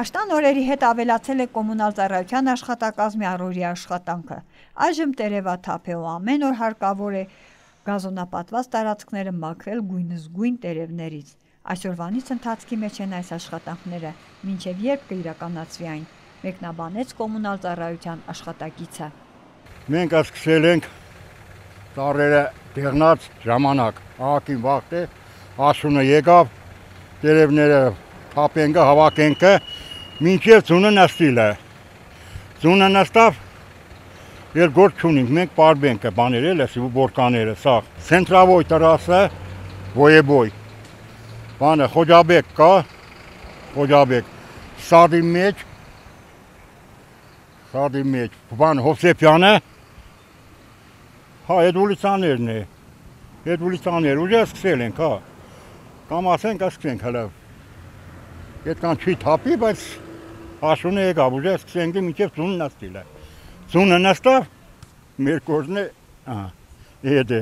Աշտան օրերի հետ ավելացել է կոմունալ ծառայության աշխատակազմի առօրյա աշխատանքը։ Այժմ տերևաթափ է ու ամեն օր հարկավոր է գազոնապատված տարածքները մաքրել գույնզգույն տերևներից։ Այսօրվանից ընթացքի մեջ են այս աշխատանքները, մինչև երբ կիրականացվի այն, մեկնաբանեց կոմունալ ծառայության աշխատակիցը։ Մենք սկսել ենք ծառերը դեղնած ժամանակ, ահակին վաղտ է, ասունը եկավ, տերևները թափենքը, հավաքենքը, մինչև ծունը նստիլ է։ Ծունը նստավ, Երբ գործ չունենք, մենք պարբենք է բաներ էլ էսի ու բորկաները, սա։ Ցենտրավոյ տրասը, ոյեբոյ։ Բանը խոջաբեկ կա, խոջաբեկ։ Սադի մեջ, սադի մեջ, բան Հովսեփյանը, հա, այդ ուլիցաներն է։ Այդ ուլիցաներ, ուժը սկսել ենք, հա։ Կամ ասենք, սկսենք հələ։ Այդքան չի թափի, բայց ասունը եկավ, ուժը սկսենք մինչև ծունն աստիլ է։ Ծունը նստավ, մեր կորն է, ահա, հետ է։